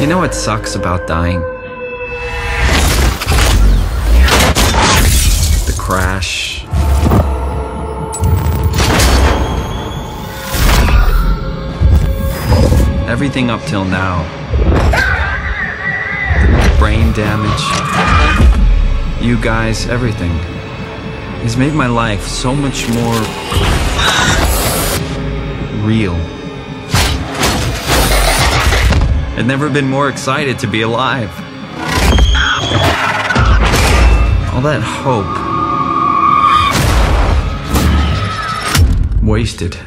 You know what sucks about dying? The crash. Everything up till now. Brain damage. You guys, everything. Has made my life so much more real. I'd never been more excited to be alive. All that hope. Wasted.